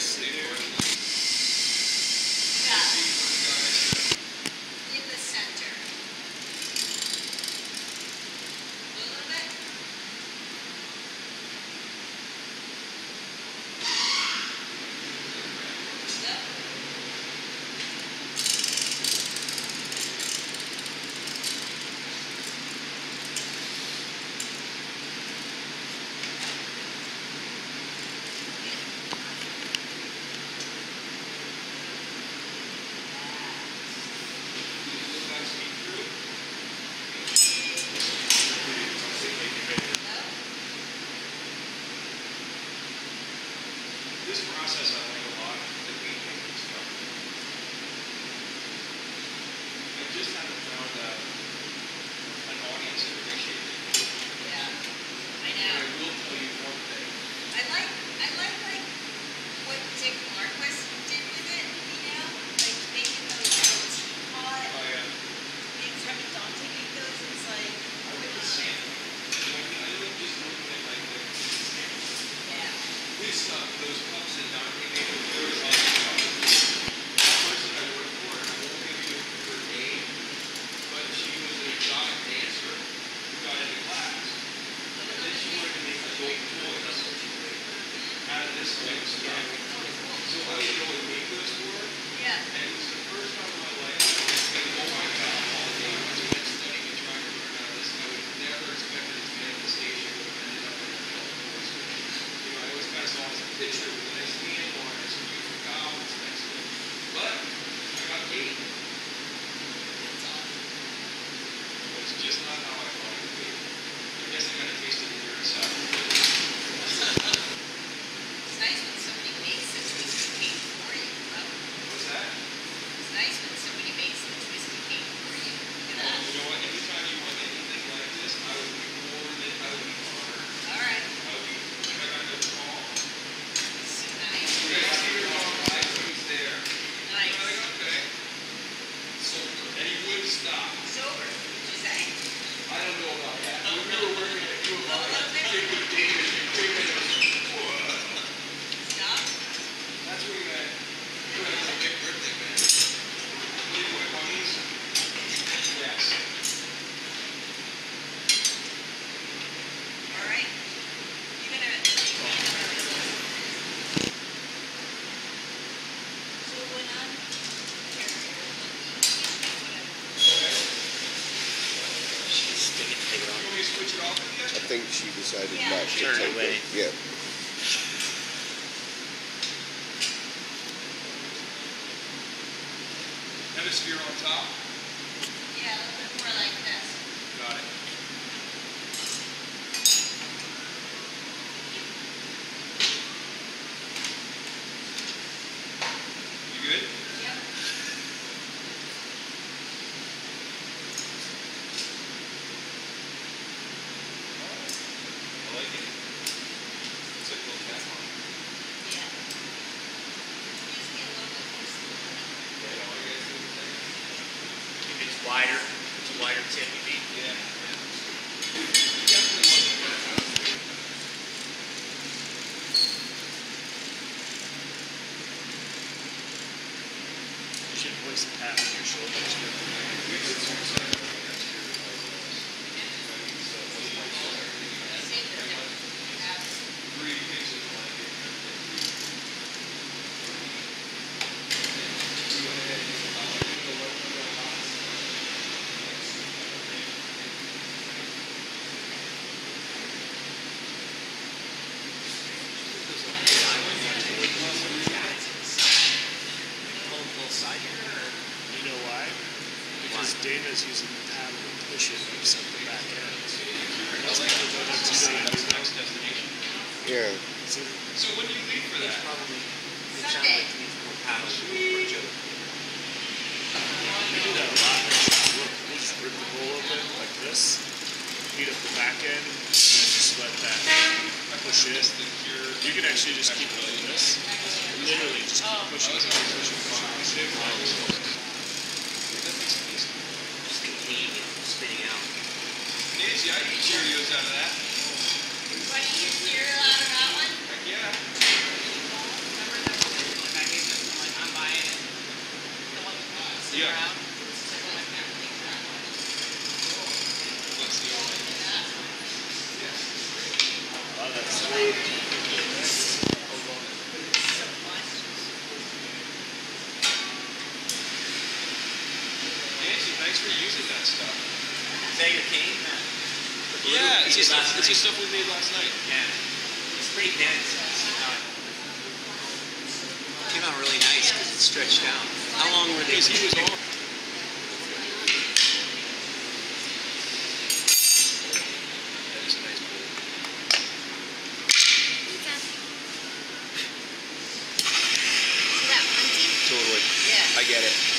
Please stay. Thank you. This like. So I go and make those for. Yeah. And it the first time in my life I was thinking, oh my God, all day I was been studying and trying to learn how this. I would never expected it to be at the station. You know, I always kind of saw it as a picture with a nice handle on it, so you could go out and next to it. But I got paid. It's just not how I thought it would be. I guess I got a taste of the year inside. It's nice when somebody makes a twisted cake for you. Well, What's that? it's nice when somebody makes a twisted cake for you. Look at Well, that. you know what? Anytime you want anything like this, I would be more than, I would be honored. All right. I would be, if I got no call. So nice. Yeah, Peter Long, I was there. Nice. I'm like, okay. So, and he wouldn't stop. Sober, would you say? I don't know about that. When we were working at of I, it was David, and David was, whoa. Stop? That's where we met. You had a big birthday, man. Leave my homies. Yes. All right. You're gonna. So when I'm. She's gonna take it You on. want me to switch it off with you? I think she decided Yeah. not to Turn take away. it. Yeah. Hemisphere on top. Yeah, a little bit more like this. Got it. You good? Yep. I like it. It's like a little cat one. Yeah. Gives me a little bit more stability. Yeah, all you guys do is like, If it's wider, it's a wider tip, you mean? yeah. Should place the pat on your shoulders. Dana's using the paddle to push it and set the back end. That's what the donuts This are is the next destination. Yeah. So So when do you leave for that? probably, it sounds Sunday. like needs more paddles for Joe. we do that a lot. actually. We'll, we'll just rip the bowl open like this, heat up the back end, and then just let that push it. You can actually just keep it like this. Literally just keep pushing, pushing, pushing, pushing, pushing. That makes it easy. Just contain it from spinning out. Nancy, I eat Cheerios out of that. What do you hear out of that one? Heck yeah. Remember the one I gave them, like, I'm buying it. The one with the sit Yeah. around? So I can't think of that one. Let's see. all that. Yes. Oh, that's So I read so much. Nancy, thanks for using that stuff. Is that your cane? Yeah, it's You the did stuff, last it's the night. stuff we made last night. Yeah. It's pretty dense. Uh, Came out really nice because it's stretched out. How long were they? He was on. That is a nice bowl. Totally. Yeah. I get it.